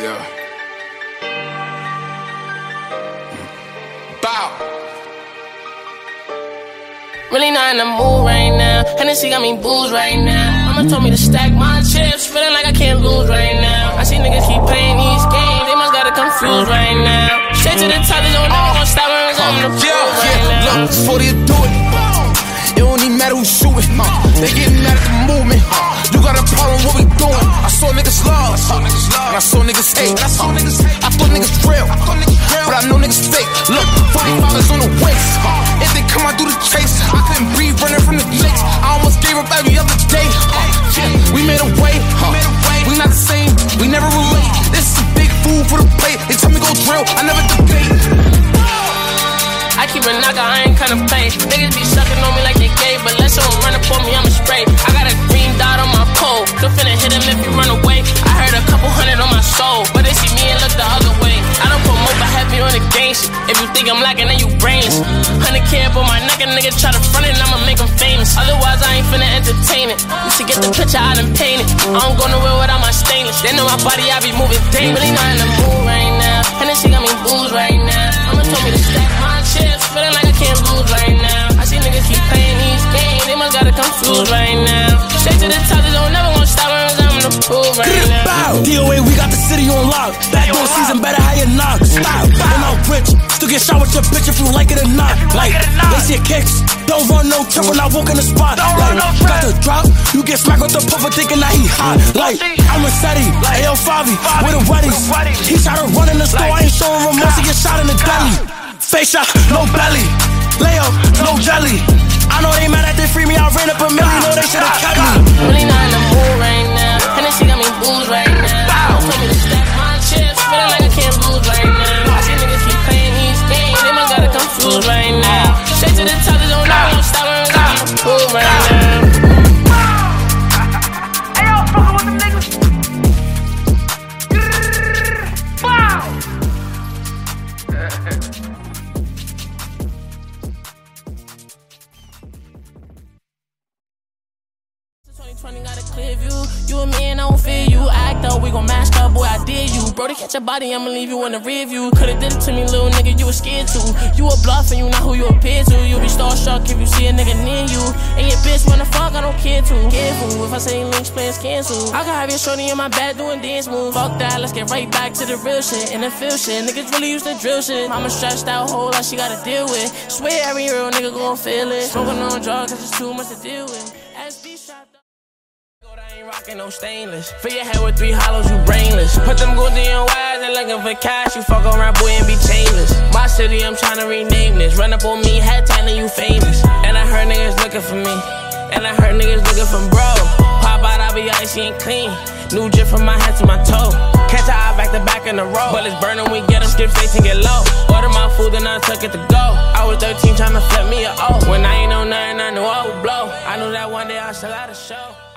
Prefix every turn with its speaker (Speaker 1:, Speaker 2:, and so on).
Speaker 1: Yeah. Bow.
Speaker 2: Really not in the mood right now. Hennessy got me booze right now. Mama told me to stack my chips, feeling like I can't lose right now. I see niggas keep playing these games, they must got it confused right now. Straight to the top, they don't never gonna stop when I'm on the
Speaker 1: Yeah,
Speaker 2: yeah, right
Speaker 1: yeah.
Speaker 2: now.
Speaker 1: Look, 40 to do it. It don't even matter who's shooting. They getting mad at the movement. You got a problem, what we doing? Look, 45 is on the waist. Uh, if they come out through the chase, I couldn't breathe running from the lakes. I almost gave up every other day. Uh, yeah, we made a way. Uh, we not the same. We never relate. This is a big food for the plate. They tell me go drill. I never debate.
Speaker 2: I keep a knocker, I ain't kinda play. Niggas be sucking on me like they gay, but let someone run up on me, I'ma spray. I got a green dot on my pole. Still finna hit him if you run away. I heard a couple hundred on my soul, but brains. 100k up on my neck, a nigga try to front it, I'ma make him famous. Otherwise, I ain't finna entertain it. You should get the picture, I done paint it. I don't go nowhere without my stainless. They know my body, I be moving dangerous. Really not in the mood right now. Hennessy got me booze right now. Mama told me to stack my chips, feeling like I can't lose right now. I see niggas keep playing these games, they must gotta confused right now. Straight to the top, they don't never gonna stop when I'm in the pool right now.
Speaker 3: Bow. DOA, we got the city on lock. Back door season, better how you knock. Stop. And I'm rich. Get shot with your bitch if you like it or not. Like, they see kicks. Don't run no trip when I walk in the spot. Like, got the drop. You get smacked with the puffer thinking that he hot. Like, I'm a Seti. Like, L. Favi. With a wedding. He tried to run in the store. I ain't showing remorse. He get shot in the deli. Face shot, no belly. Lay up, no jelly. I know they mad at they free me. I ran up a million.
Speaker 2: 2020 got a clear view. You and me and I don't fear you. Act up, we gon' mash up, boy. I did you. Bro, to catch your body, I'ma leave you in the rear view. Could've did it to me, little nigga, you was scared to. You a bluff and you not who you appear to. You be starstruck if you see a nigga near you. And your bitch wanna fuck, I don't care to. Careful, if I say links, plans cancel. I can have your shorty in my bed doing dance moves. Fuck that, let's get right back to the real shit. And the feel shit, niggas really used to drill shit. Mama stressed out, whole lot she gotta deal with. Swear every real nigga gon' feel it. Smoking on drugs, cause it's too much to deal with. SB ain't rockin' no stainless. Fill your head with three hollows, you brainless. Put them goals in your eyes and looking for cash. You fuck around, boy, and be chainless. My city, I'm tryna rename this. Run up on me, head time, and you famous. And I heard niggas looking for me. And I heard niggas looking for bro. Pop out, I be icy and clean. New drip from my head to my toe. Catch a eye back to back in the row. Bullets burning, we get them, skip states and get low. Order my food, then I took it to go. I was 13 tryna flip me a O. When I ain't know nothing, I knew I would blow. I knew that one day I still had a show.